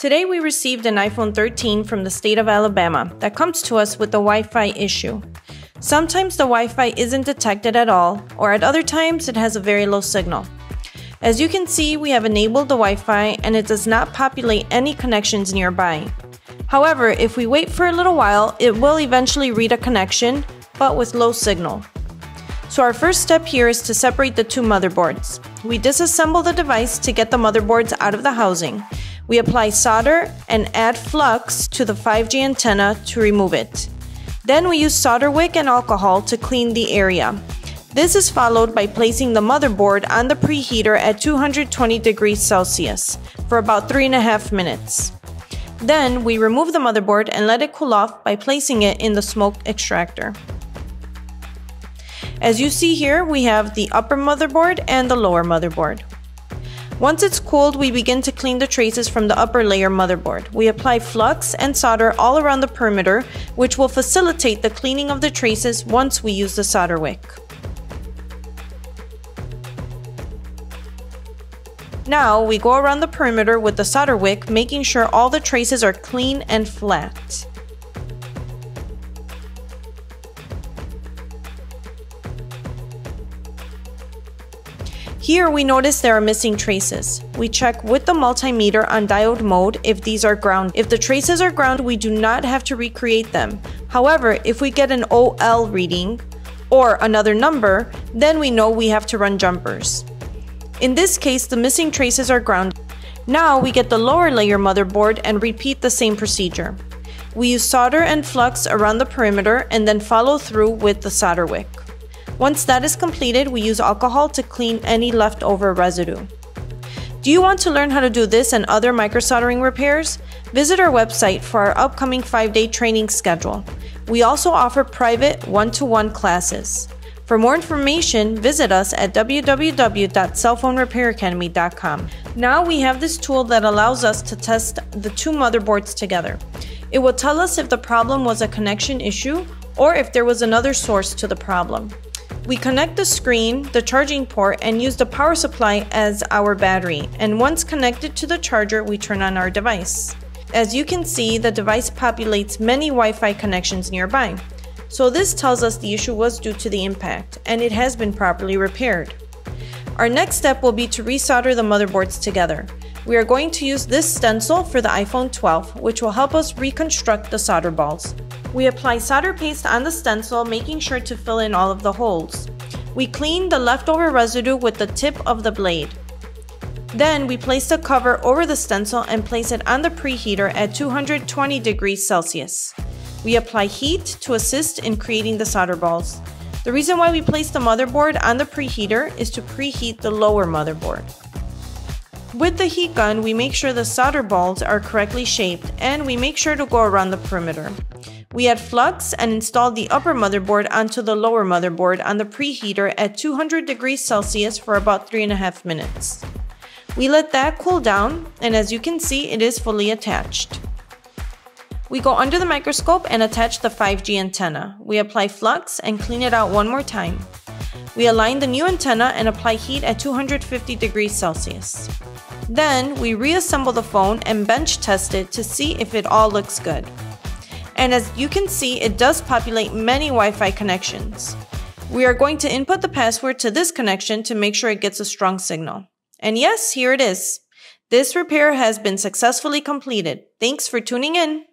Today we received an iPhone 13 from the state of Alabama that comes to us with a Wi Fi issue. Sometimes the Wi Fi isn't detected at all, or at other times it has a very low signal. As you can see, we have enabled the Wi Fi and it does not populate any connections nearby. However, if we wait for a little while, it will eventually read a connection, but with low signal. So our first step here is to separate the two motherboards. We disassemble the device to get the motherboards out of the housing. We apply solder and add flux to the 5G antenna to remove it. Then we use solder wick and alcohol to clean the area. This is followed by placing the motherboard on the preheater at 220 degrees Celsius for about 3.5 minutes. Then we remove the motherboard and let it cool off by placing it in the smoke extractor. As you see here, we have the upper motherboard and the lower motherboard. Once it's cooled, we begin to clean the traces from the upper layer motherboard. We apply flux and solder all around the perimeter, which will facilitate the cleaning of the traces once we use the solder wick. Now, we go around the perimeter with the solder wick, making sure all the traces are clean and flat. Here we notice there are missing traces. We check with the multimeter on diode mode if these are ground. If the traces are ground, we do not have to recreate them. However, if we get an OL reading or another number, then we know we have to run jumpers. In this case, the missing traces are ground. Now we get the lower layer motherboard and repeat the same procedure. We use solder and flux around the perimeter and then follow through with the solder wick. Once that is completed, we use alcohol to clean any leftover residue. Do you want to learn how to do this and other microsoldering repairs? Visit our website for our upcoming 5-day training schedule. We also offer private one-to-one classes. For more information, visit us at www.cellphonerepairacademy.com. Now we have this tool that allows us to test the two motherboards together. It will tell us if the problem was a connection issue or if there was another source to the problem. We connect the screen, the charging port, and use the power supply as our battery, and once connected to the charger, we turn on our device. As you can see, the device populates many Wi-Fi connections nearby. So this tells us the issue was due to the impact, and it has been properly repaired. Our next step will be to resolder the motherboards together. We are going to use this stencil for the iPhone 12, which will help us reconstruct the solder balls. We apply solder paste on the stencil, making sure to fill in all of the holes. We clean the leftover residue with the tip of the blade. Then we place the cover over the stencil and place it on the preheater at 220 degrees Celsius. We apply heat to assist in creating the solder balls. The reason why we place the motherboard on the preheater is to preheat the lower motherboard. With the heat gun, we make sure the solder balls are correctly shaped and we make sure to go around the perimeter. We add flux and install the upper motherboard onto the lower motherboard on the preheater at 200 degrees Celsius for about 3.5 minutes. We let that cool down and as you can see it is fully attached. We go under the microscope and attach the 5G antenna. We apply flux and clean it out one more time. We align the new antenna and apply heat at 250 degrees Celsius. Then we reassemble the phone and bench test it to see if it all looks good. And as you can see, it does populate many Wi-Fi connections. We are going to input the password to this connection to make sure it gets a strong signal. And yes, here it is. This repair has been successfully completed. Thanks for tuning in.